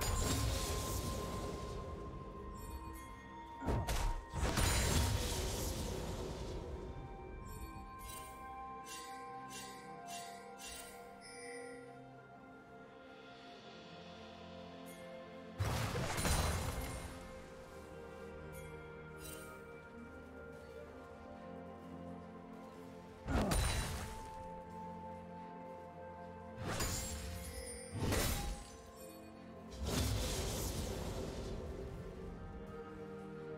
Yeah.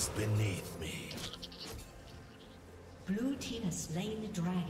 Is beneath me. Blue team has slain the dragon.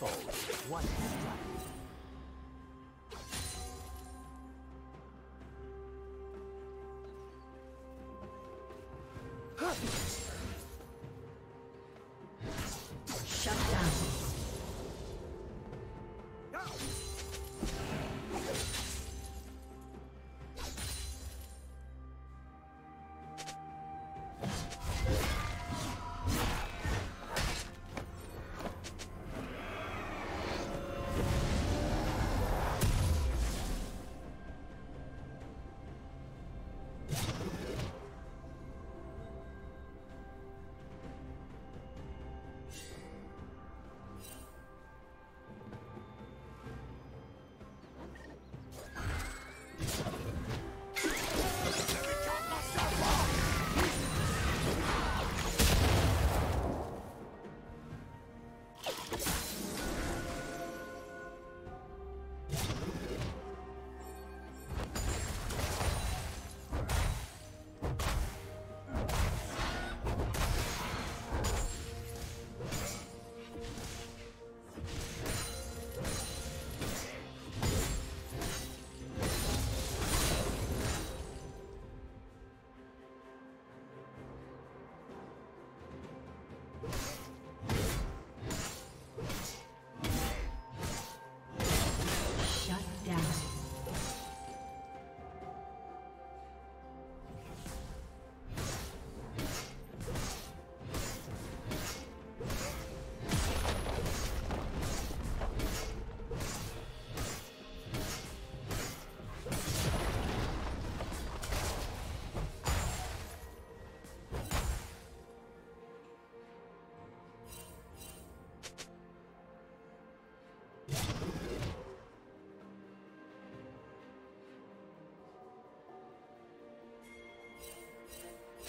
foes, one strike.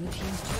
Blue team's turret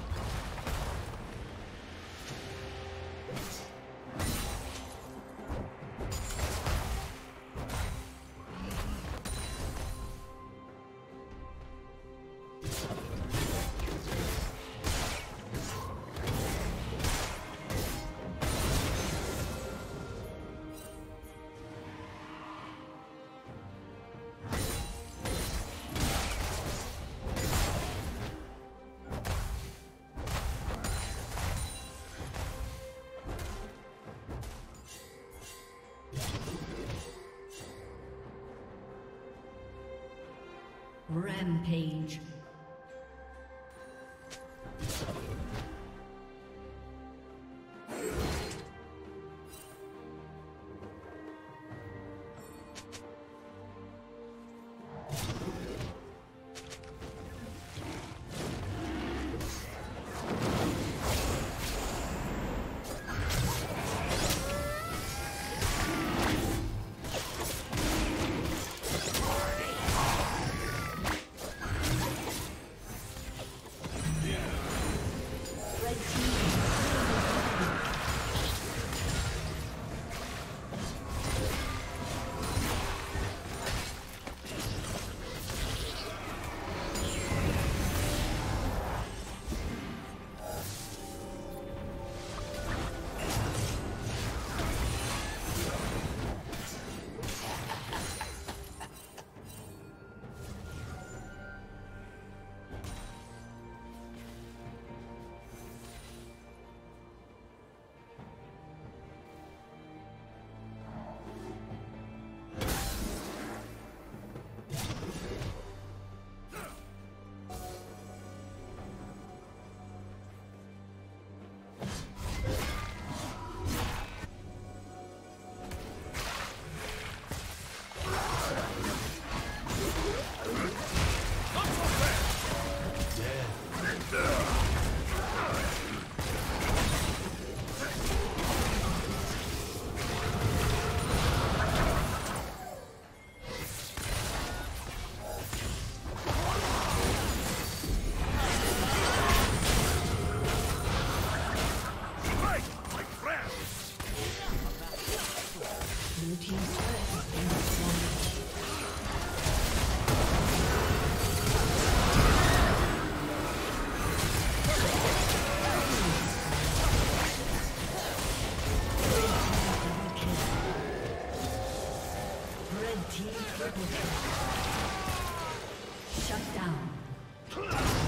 Rampage. Red team triple kill. Shut down.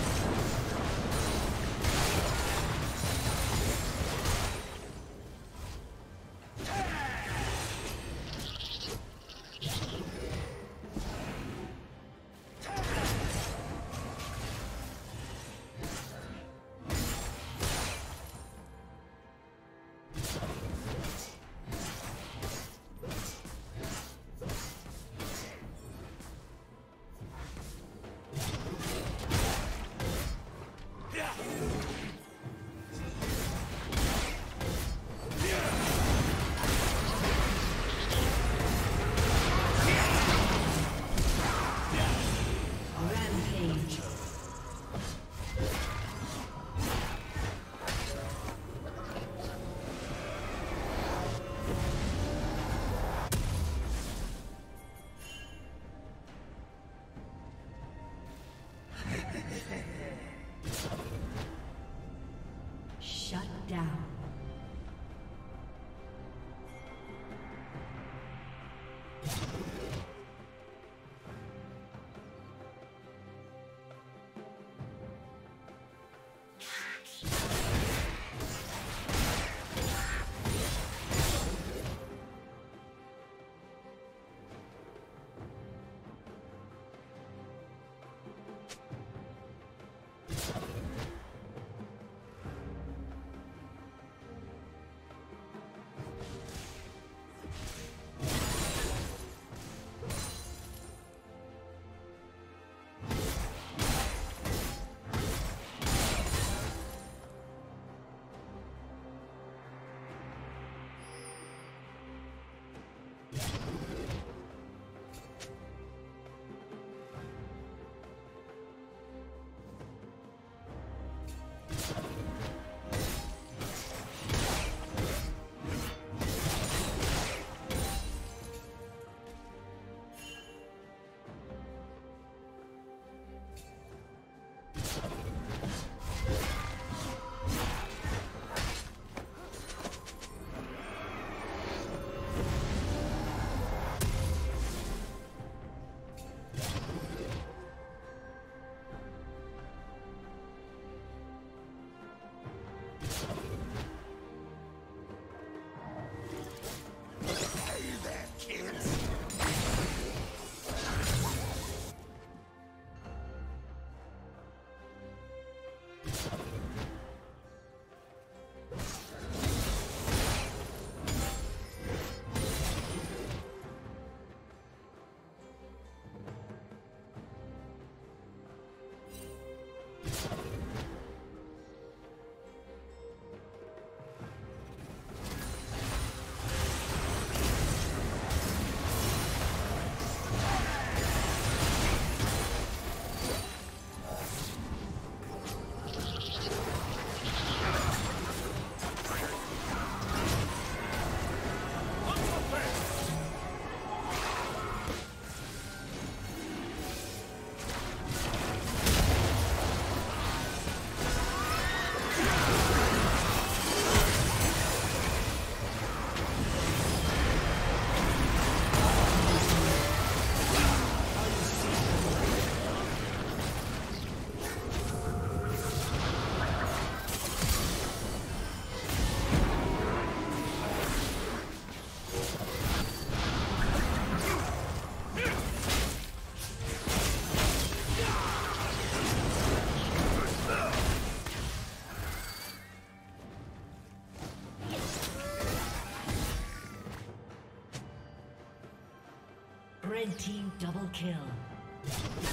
Double kill.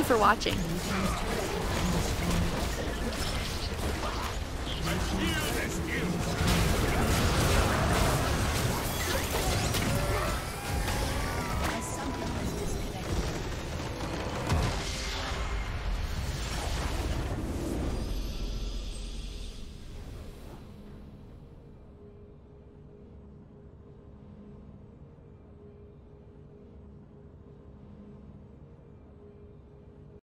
You for watching.